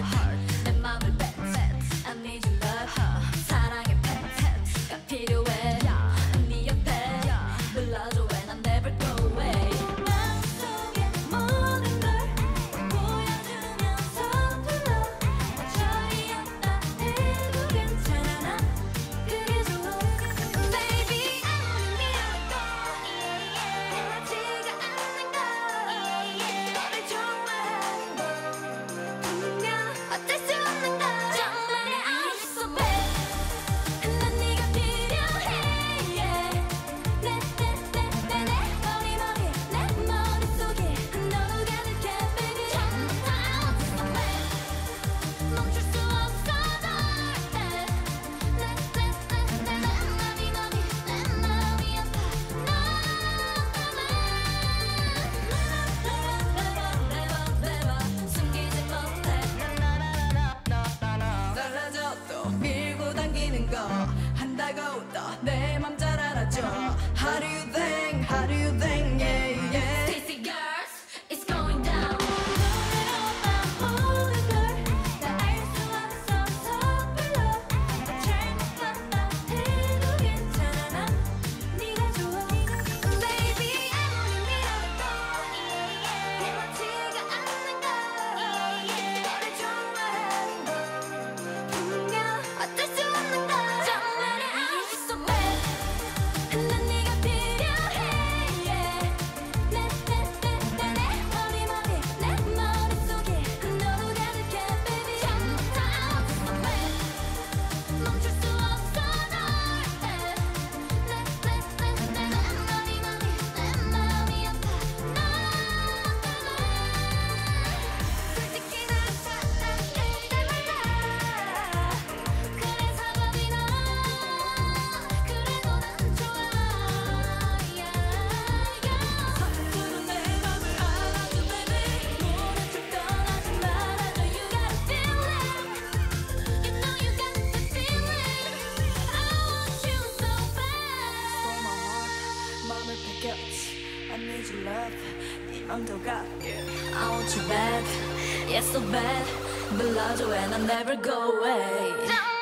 Bye. 情 need your love. 네 맘도 갚게 I want you back, yes so bad. But love you and I'll never go away.